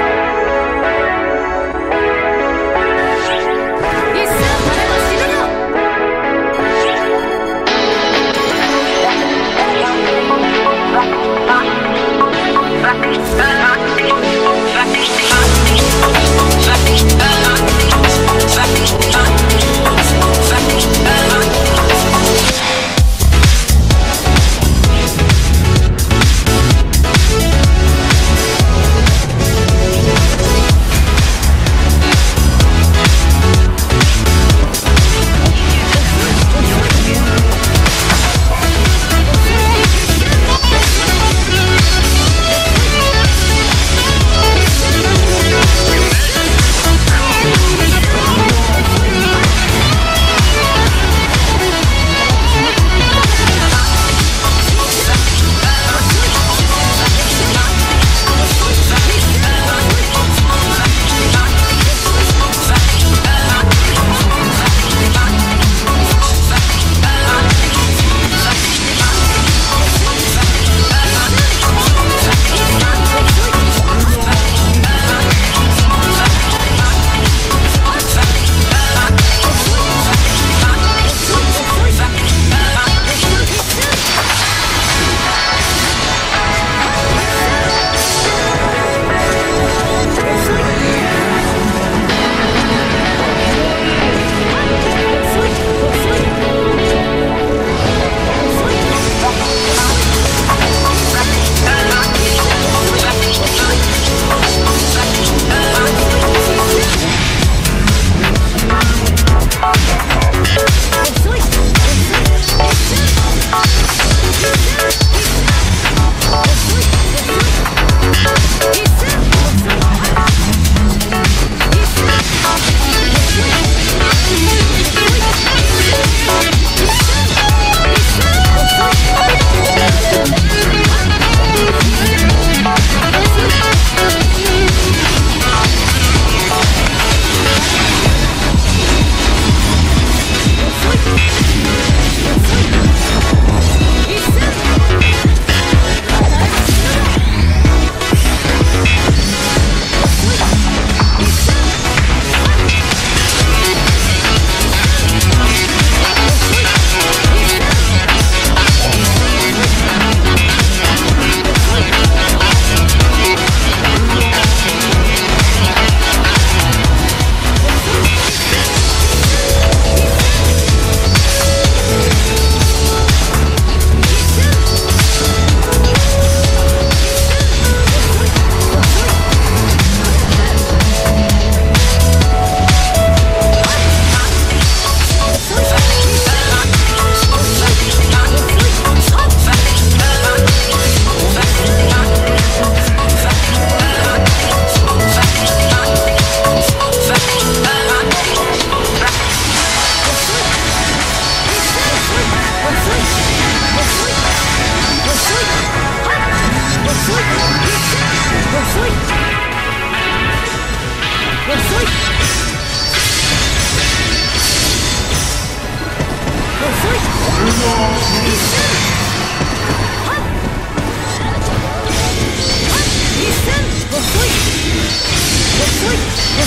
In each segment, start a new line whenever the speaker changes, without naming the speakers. Thank you.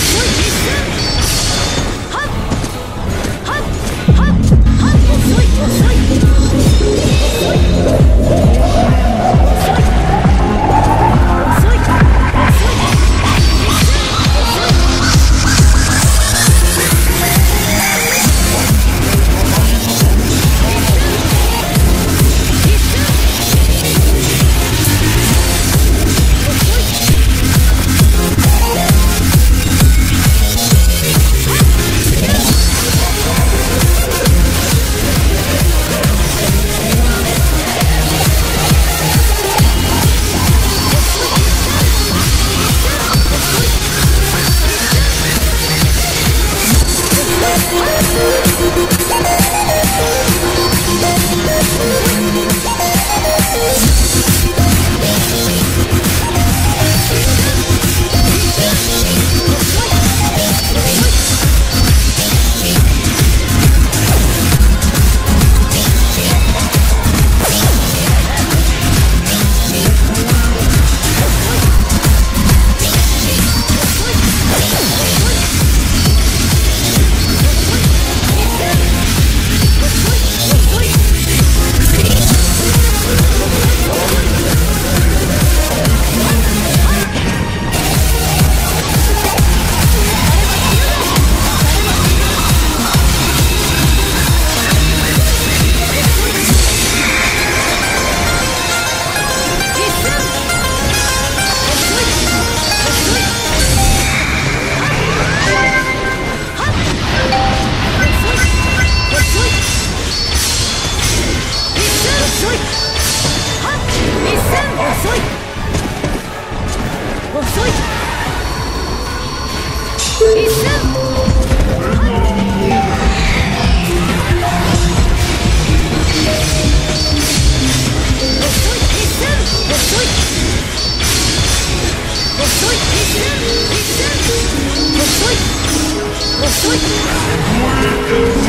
です Sweet.